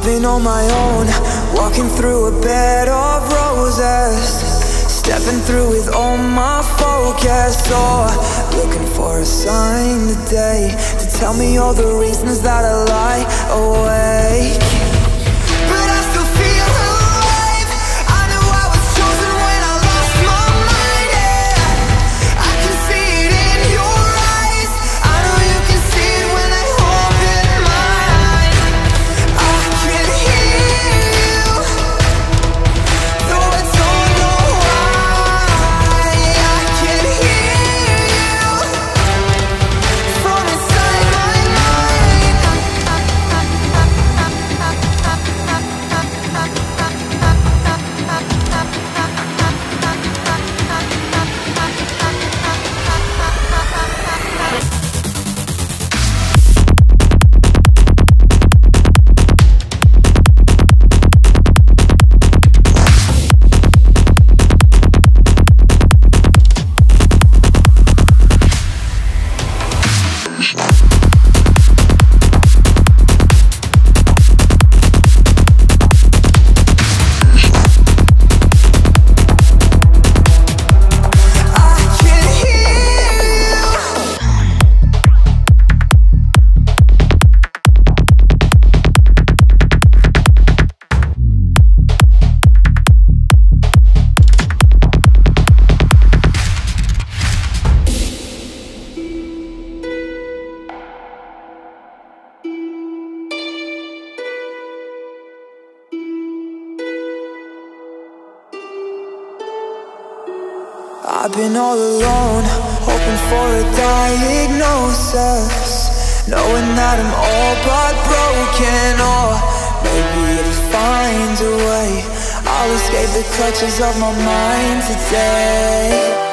I've been on my own, walking through a bed of roses. Stepping through with all my focus. Oh, looking for a sign today To tell me all the reasons that I lie awake I've been all alone, hoping for a diagnosis. Knowing that I'm all but broken Or maybe it'll find a way. I'll escape the clutches of my mind today